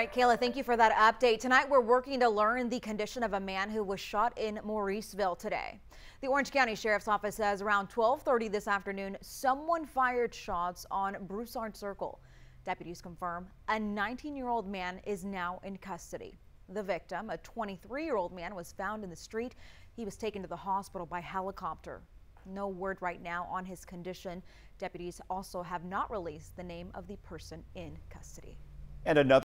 right, Kayla, thank you for that update. Tonight, we're working to learn the condition of a man who was shot in Mauriceville today. The Orange County Sheriff's Office says around 1230 this afternoon, someone fired shots on Broussard Circle. Deputies confirm a 19-year-old man is now in custody. The victim, a 23-year-old man, was found in the street. He was taken to the hospital by helicopter. No word right now on his condition. Deputies also have not released the name of the person in custody. And another